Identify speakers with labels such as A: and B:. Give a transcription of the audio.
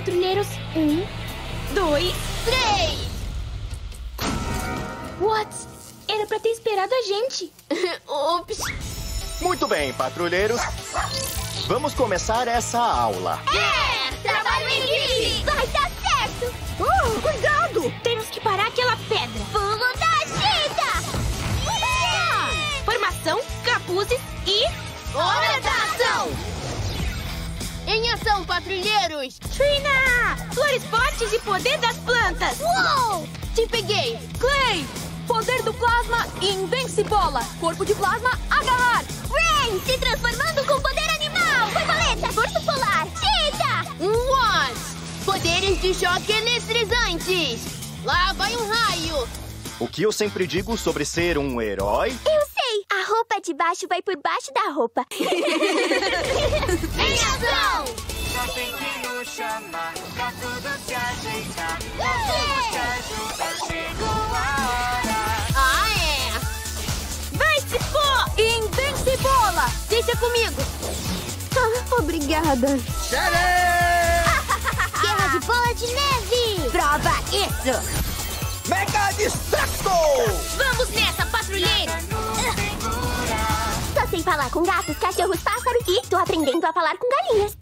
A: patrulheiros. Um, dois,
B: Três!
A: what? Era pra ter esperado a gente.
B: Ops!
C: Muito bem, patrulheiros. Vamos começar essa aula.
B: É! Trabalho em equipe! Vai dar certo!
A: Oh, cuidado! Temos que parar aquela pedra.
B: Pulo da Cheetah!
A: Formação, capuzes e...
B: Hora da ação! Em ação, patrulheiros!
A: Flores fortes e poder das plantas.
B: Uou! Te peguei!
A: Clay! Poder do plasma Invencibola. Corpo de plasma, agarrar.
B: Rain se transformando com poder animal! Borboleta, urso polar, Cheetah! What? Poderes de choque eletrizantes! Lá vai um raio!
C: O que eu sempre digo sobre ser um herói?
B: Eu sei! A roupa de baixo vai por baixo da roupa. em ação!
D: Chamar pra tudo se ajeitar. Nós vamos te ajudar, chegou a hora.
B: Ah, é!
A: Vai se pôr! Invencibola!
B: Deixa comigo!
A: Ah, obrigada.
B: Guerra de bola de neve!
A: Prova isso!
C: Mega Distracto!
A: Vamos nessa, patrulheiro!
B: Só sei falar com gatos, cachorros, pássaros e tô aprendendo a falar com galinhas.